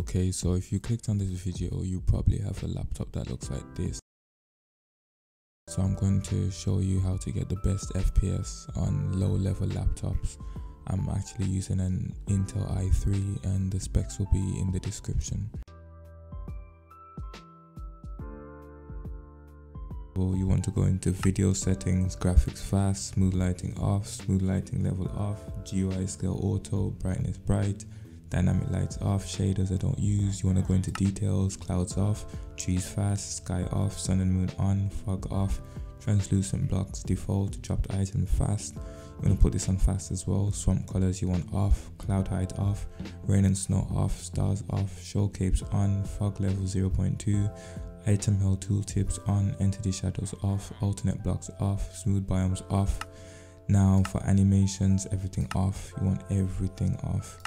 Okay, so if you clicked on this video, you probably have a laptop that looks like this. So I'm going to show you how to get the best FPS on low level laptops. I'm actually using an Intel i3 and the specs will be in the description. You want to go into video settings, graphics fast, smooth lighting off, smooth lighting level off, GUI scale auto, brightness bright, dynamic lights off, shaders I don't use. You want to go into details, clouds off, trees fast, sky off, sun and moon on, fog off, translucent blocks default, dropped item fast. You want to put this on fast as well. Swamp colors you want off, cloud height off, rain and snow off, stars off, show capes on, fog level 0.2, item held tooltips on, entity shadows off, alternate blocks off, smooth biomes off. Now for animations, everything off. You want everything off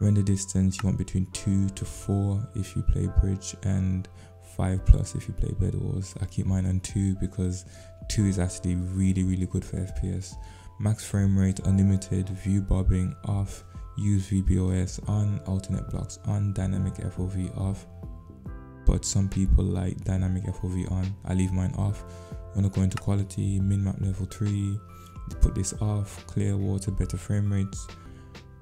render distance you want between 2 to 4 if you play bridge and 5 plus if you play bed wars i keep mine on 2 because 2 is actually really really good for fps max frame rate unlimited view bobbing off use vbos on alternate blocks on dynamic fov off. But some people like dynamic fov on. I leave mine off. You to go into quality mipmap level 3 put this off clear water better frame rates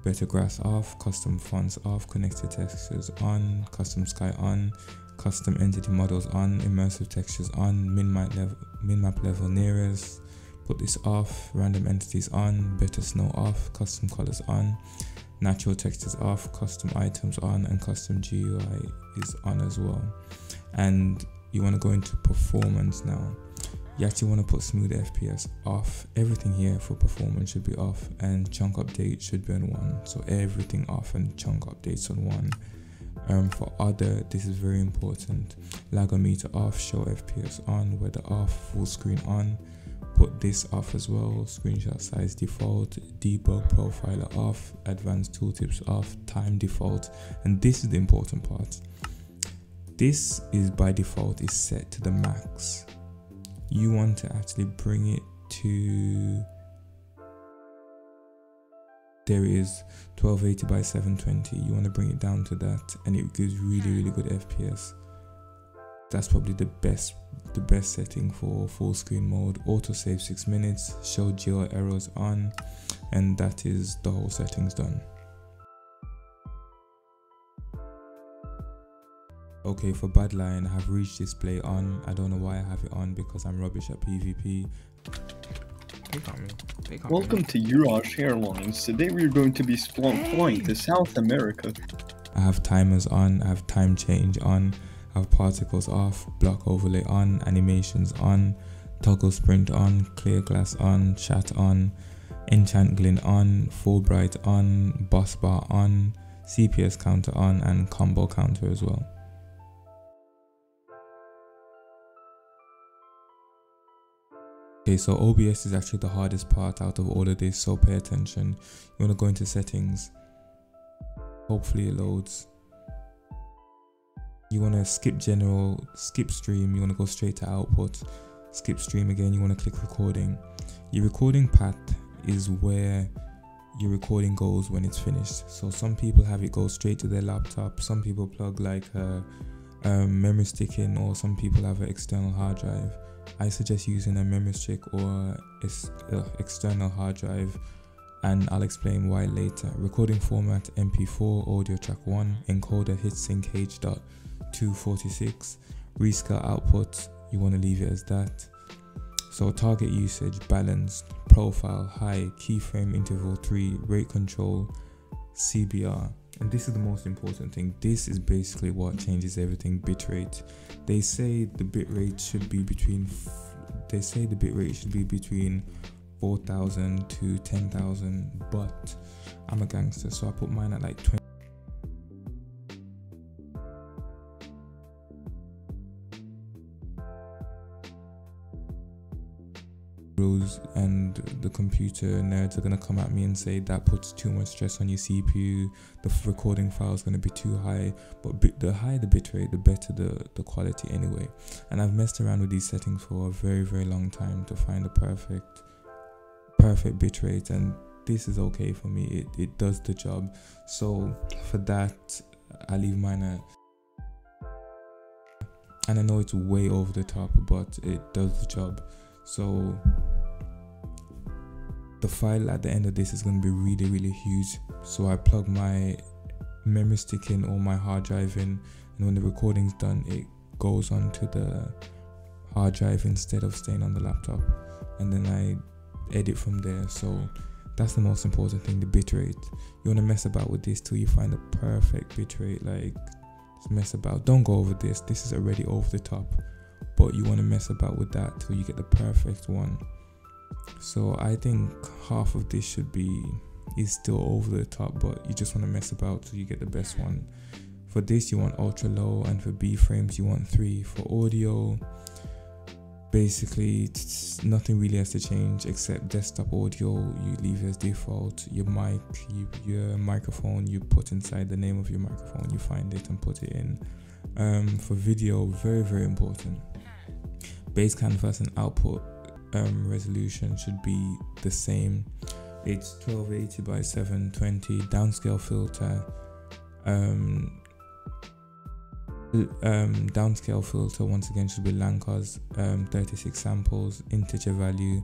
better grass off, custom fonts off, connected textures on, custom sky on, custom entity models on, emissive textures on, mipmap level, mipmap level nearest. Put this off, random entities on, better snow off, custom colors on, natural textures off, custom items on, and custom GUI is on as well. And you want to go into performance now you actually want to put smooth FPS off. Everything here for performance should be off and chunk update should be on one. So everything off and chunk updates on one. Um, for other, this is very important. Lagometer off, show FPS on, weather off, full screen on. Put this off as well. Screenshot size default, debug profiler off, advanced tooltips off, time default, and this is the important part. This is by default is set to the max you want to actually bring it to there is 1280 by 720 you want to bring it down to that and it gives really really good fps that's probably the best the best setting for full screen mode. Auto save six minutes show GL errors on and that is the whole settings done Okay, for Badlion, I have reach display on. I don't know why I have it on because I'm rubbish at PvP. Welcome to Urash Airlines. Today we're going to be flying to South America. I have timers on, I have time change on, I have particles off, block overlay on, animations on, toggle sprint on, clear glass on, chat on, enchant glint on, full bright on, boss bar on, CPS counter on, and combo counter as well. Okay, so OBS is actually the hardest part out of all of this, so pay attention. You want to go into settings. Hopefully it loads. You want to skip general, skip stream, you want to go straight to output. Skip stream again, you want to click recording. Your recording path is where your recording goes when it's finished. So some people have it go straight to their laptop, some people plug like a, a memory stick in, or some people have an external hard drive I suggest using a memory stick or uh, external hard drive and I'll explain why later. Recording format MP4 audio track 1 encoder QuickSync H.246 rescale output you want to leave it as that. So target usage balanced profile high keyframe interval 3 rate control CBR and this is the most important thing. This is basically what changes everything bitrate. They say the bitrate should be between they say the bitrate should be between 4000 to 10000 but i'm a gangster so i put mine at like 20 rules and the computer nerds are going to come at me and say that puts too much stress on your CPU, the recording file is going to be too high. But the higher the bitrate, the better the, the quality anyway. And I've messed around with these settings for a very, very long time to find the perfect, perfect bitrate. And this is okay for me, it, it does the job. So for that, I leave mine at and I know it's way over the top, but it does the job. So the file at the end of this is going to be really, really huge. So I plug my memory stick in or my hard drive in, and when the recording's done, it goes onto the hard drive instead of staying on the laptop, and then I edit from there. So that's the most important thing the bitrate. You want to mess about with this till you find the perfect bitrate, like mess about. Don't go over this. This is already over the top. But you want to mess about with that till you get the perfect one. So I think half of this should be is still over the top, but you just want to mess about till you get the best one. For this you want ultra low and for B frames you want 3. For audio basically nothing really has to change except desktop audio. You leave as default. Your mic you, your microphone you put inside the name of your microphone. You find it and put it in. Um, for video very very important. Base canvas and output um, resolution should be the same it's 1280 by 720 downscale filter um, um, downscale filter once again should be Lanczos um, 36 samples, integer value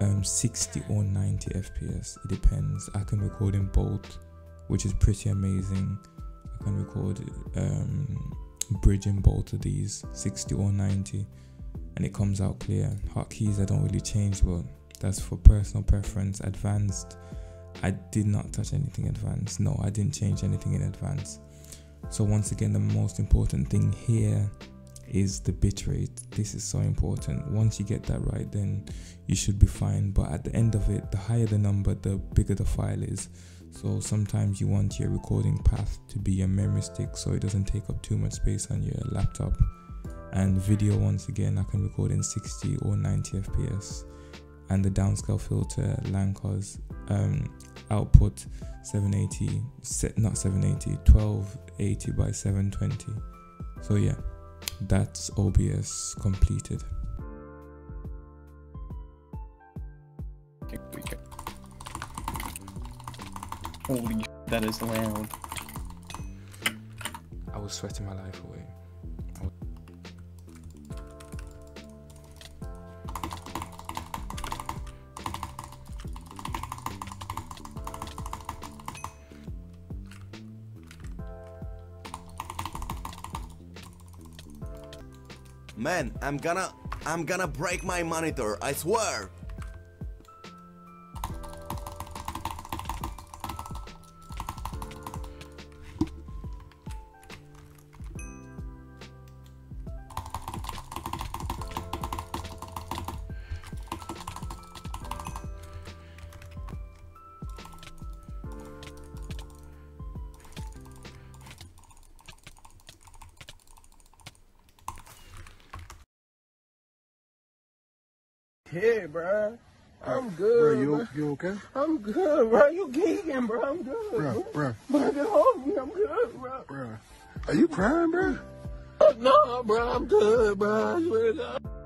um, 60 or 90 FPS. It depends. I can record in both, which is pretty amazing. I can record um, bridge in both of these 60 or 90 and it comes out clear. Hotkeys I don't really change, but that's for personal preference. Advanced, I did not touch anything advanced. No, I didn't change anything in advance. So once again, the most important thing here is the bitrate. This is so important. Once you get that right, then you should be fine. But at the end of it, the higher the number, the bigger the file is. So sometimes you want your recording path to be a memory stick so it doesn't take up too much space on your laptop. And video, once again, I can record in 60 or 90 FPS. And the downscale filter, Lanczos, um, output 780 not 780 1280 by 720 so yeah that's obs completed. Holy that is loud. I was sweating my life away Man, I'm gonna... I'm gonna break my monitor, I swear! Hey, bro. I'm good. Bro, you, bro. you okay? I'm good, bro. You geeking, bro. I'm good. Bro, bro, Bro, get hold me. I'm good, bro. bro. Are you crying, bro? No, bro. I'm good, bro. I swear to God.